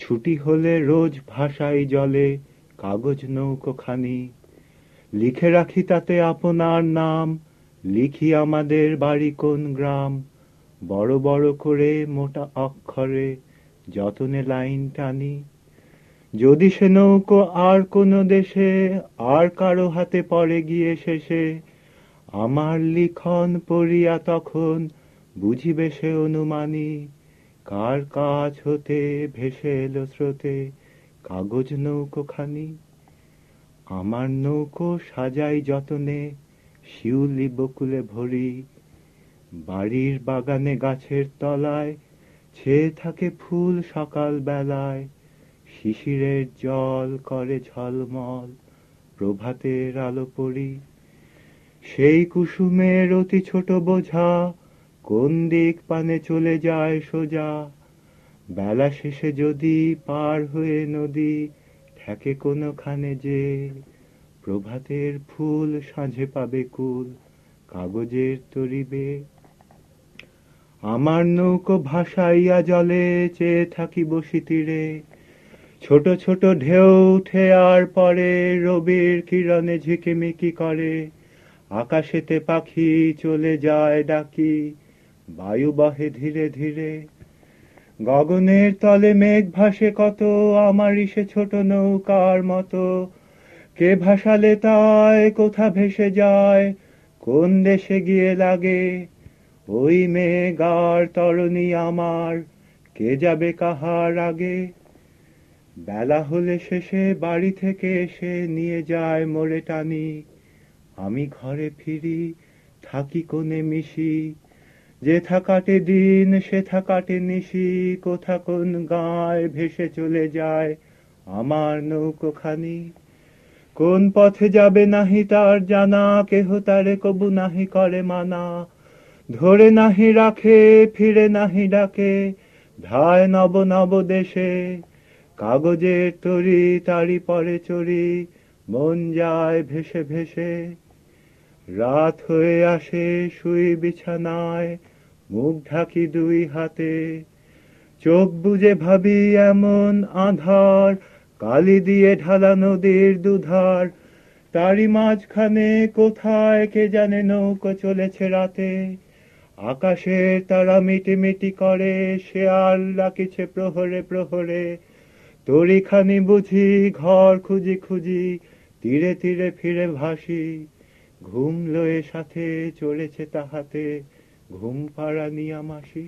ছুটি হলে রোজ ভাষাই জলে, কাগজ নৌকোখানি। লিখে রাখি তাতে আপনার নাম, লিখি আমাদের বাড়ি কোন গ্রাম। বড় বড় করে মোটা অক্ষরে যতনে লাইন টানি। যদি সে নৌকো আর কোনো দেশে, আর কারও হাতে পড়ে গিয়ে শেষে, আমার লিখন পড়িয়া তখন বুঝিবে সে অনুমানী। কার কাছ হতে ভেসে এলো স্রোতে? কাগজ নৌকোখানি আমার নৌকো সাজাই যতনে, শিউলি বকুলে ভরি। বাড়ির বাগানে গাছের তলায় ছেয়ে থাকে ফুল সকাল বেলায় শিশিরের জল করে ঝলমল, প্রভাতের আলো পড়ি। সেই কুসুমের অতি ছোট বোঝা কোন দিক পানে চলে যায় সোজা? বেলা শেষে যদি পার হয়ে নদী ঠেকে কোনোখানে যে, প্রভাতের ফুল সাঁঝে পাবে কুল, কাগজের তরিবে। আমার নৌকো ভাসাইয়া জলে চেয়ে থাকি বসি তীরে ছোট ছোট ঢেউ উঠে আর পরে রবির কিরণে ঝিকিমিকি করে। আকাশেতে পাখি চলে যায় ডাকি বায়ু বাহে ধীরে ধীরে। গগনের তলে মেঘ ভাসে কত, আমার ইসে ছোট নৌকার মতো। কে ভাসালে তাই, কোথা ভেসে যায়, কোন দেশে গিয়ে লাগে? ওই মেঘ আর তরণী আমার, কে যাবে কাহার আগে? বেলা হলে শেষে বাড়ি থেকে এসে নিয়ে যায় মোরে টানি। আমি ঘরে ফিরি, থাকি কোনে মিশি। যেথা কাটে দিন সেথা কাটে নিশি কোথা কোন গায় ভেসে চলে যায় আমার নৌকোখানি। কোন পথে যাবে নাহি তার জানা, কেহ তারে কবু নাহি করে মানা। ধরে নাহি রাখে, ফিরে নাহি ডাকে, ধায় নব নব দেশে। কাগজের তরি তারি পরে চড়ি, মন যায় ভেসে ভেসে। রাত হয়ে আসে, শুই বিছানায় মুখ ঢাকি দুই হাতে। চোখ বুঝে ভাবি এমন আধার, কালি দিয়ে ঢালা নদীর দুধার। তারই মাঝখানে কোথায় কে জানে নৌকো চলেছে রাতে। আকাশের তারা মিটিমিটি করে শেয়াল ডাকিছে প্রহরে প্রহরে। তরিখানি বুঝি, ঘর খুঁজি খুঁজি, তীরে তীরে ফিরে ভাসি। ঘুম লয়ে সাথে চলেছে তাহাতে। ঘুম পাড়া নিয়া মাসি